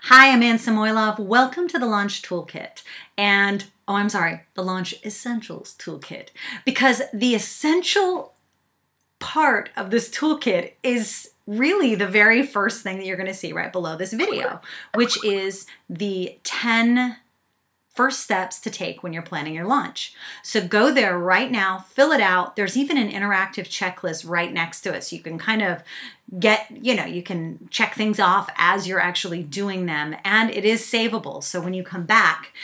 Hi, I'm Anne Samoilov. Welcome to the Launch Toolkit. And, oh, I'm sorry, the Launch Essentials Toolkit. Because the essential part of this toolkit is really the very first thing that you're going to see right below this video, which is the 10 first steps to take when you're planning your launch. So go there right now, fill it out. There's even an interactive checklist right next to it. So you can kind of get, you know, you can check things off as you're actually doing them. And it is savable. So when you come back,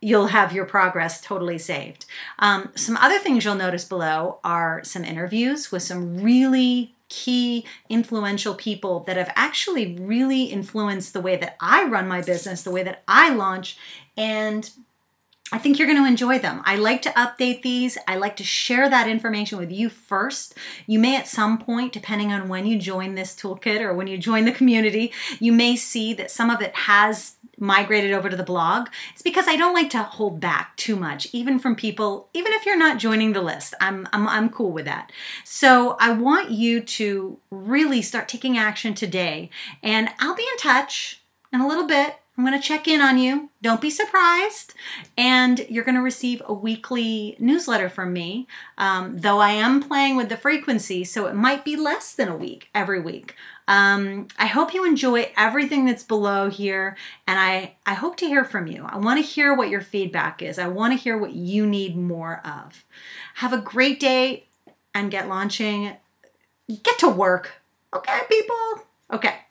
you'll have your progress totally saved. Um, some other things you'll notice below are some interviews with some really key influential people that have actually really influenced the way that I run my business, the way that I launch, and I think you're going to enjoy them. I like to update these. I like to share that information with you first. You may at some point, depending on when you join this toolkit or when you join the community, you may see that some of it has migrated over to the blog. It's because I don't like to hold back too much, even from people, even if you're not joining the list. I'm, I'm, I'm cool with that. So I want you to really start taking action today. And I'll be in touch in a little bit I'm going to check in on you. Don't be surprised. And you're going to receive a weekly newsletter from me, um, though I am playing with the frequency, so it might be less than a week every week. Um, I hope you enjoy everything that's below here, and I, I hope to hear from you. I want to hear what your feedback is. I want to hear what you need more of. Have a great day and get launching. Get to work. Okay, people? Okay.